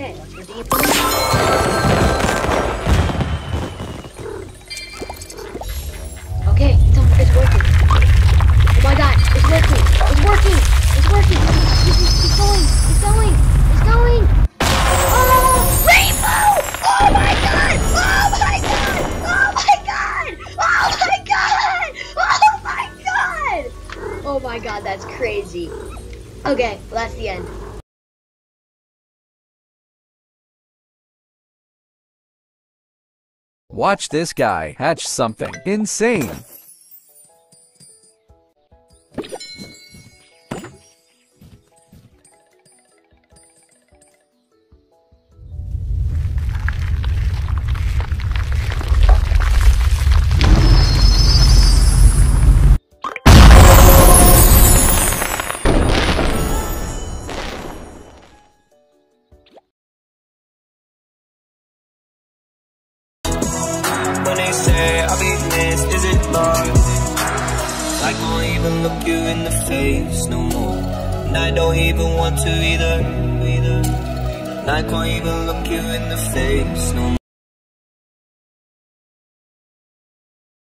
Okay, it's working. Oh my god, it's working! It's working! It's working! It's, going! It's going! It's going! Oh, oh! My god! Oh my god! Oh my god! Oh my god! Oh my god! Oh my god, that's crazy. Okay, well that's the end. Watch this guy hatch something insane. Love? I can't even look you in the face no more And I don't even want to either, either I can't even look you in the face no more